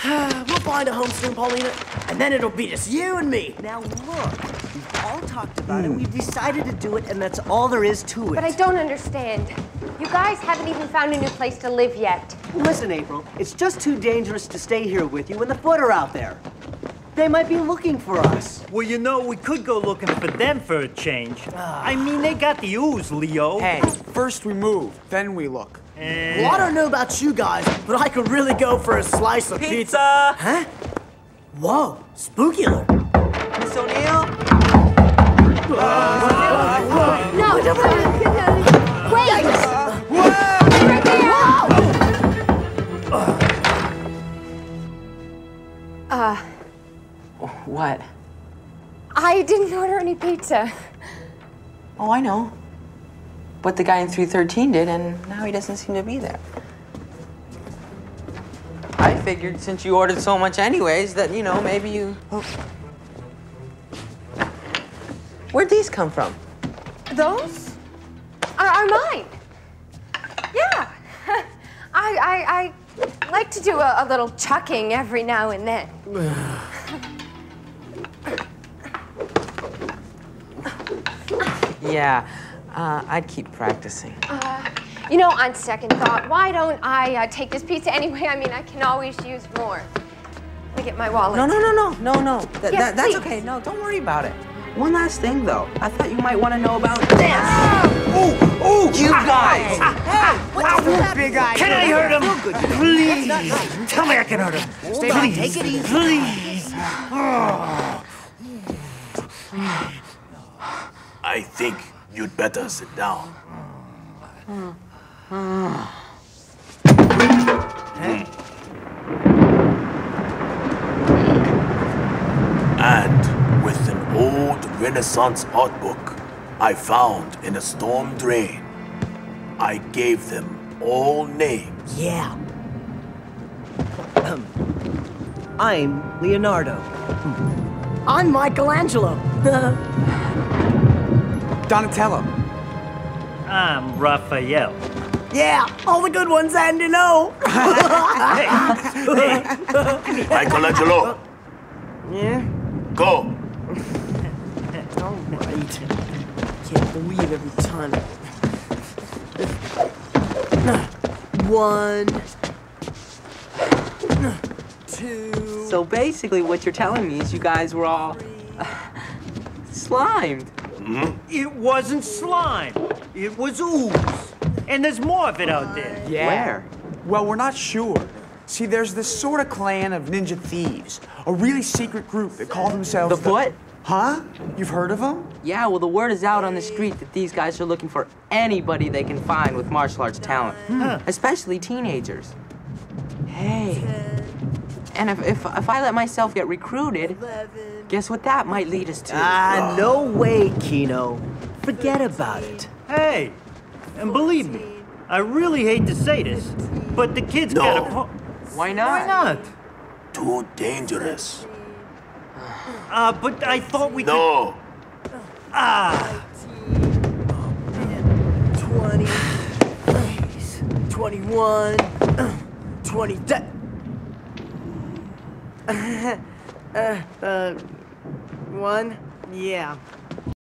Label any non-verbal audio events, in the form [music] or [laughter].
[sighs] we'll find a home soon, Paulina, and then it'll be just you and me. Now look, we've all talked about it, hmm. we've decided to do it, and that's all there is to it. But I don't understand. You guys haven't even found a new place to live yet. Listen, April, it's just too dangerous to stay here with you when the foot are out there. They might be looking for us. Well, you know, we could go looking for them for a change. Ah. I mean, they got the ooze, Leo. Hey, first we move, then we look. Well, I don't know about you guys, but I could really go for a slice of pizza. Pizza! Huh? Whoa, spookular. Miss O'Neill? No, wait! Right there! Uh, What? I didn't order any pizza. Oh, I know. But the guy in 313 did, and now he doesn't seem to be there. I figured since you ordered so much anyways that, you know, maybe you... Oh. Where'd these come from? Those are, are mine. Yeah. [laughs] I, I, I like to do a, a little chucking every now and then. [sighs] Yeah, uh, I'd keep practicing. Uh, you know, on second thought, why don't I uh, take this pizza anyway? I mean, I can always use more. Let me get my wallet. No, no, no, no, no, no. Th- Yes, that, that's please. okay. No, don't worry about it. One last thing, though. I thought you might want to know about this. Oh, ooh! You ah, guys! Ah, ah, big eye. Can I hurt him? Please! Tell me I can hurt him. Hold on, take it easy. Please! I think you'd better sit down. And with an old Renaissance art book I found in a storm drain, I gave them all names. Yeah. Um, I'm Leonardo. I'm Michelangelo. Donatello. I'm Raphael. yeah, all the good ones, Andy, no. [laughs] Michelangelo, Yeah? go. All right. Can't believe every time. One. Two. So basically, what you're telling me is you guys were all [sighs] slimed. Mm-hmm. It wasn't slime. It was ooze. And there's more of it out there. Yeah. Where? Well, we're not sure. See, there's this sort of clan of ninja thieves, a really secret group that call themselves The Foot? Huh? You've heard of them? Yeah, well, the word is out on the street that these guys are looking for anybody they can find with martial arts talent, hmm. especially teenagers. Hey. And if, if, if I let myself get recruited, guess what that might lead us to? Ah, no way, Keno. Forget about it. Hey, and believe me, I really hate to say this, but the kid's No. got a po- Why not? Why not? Too dangerous. Uh, but I thought we No. Ah, 20, 21, 20. De- [laughs] uh, uh, one? Yeah.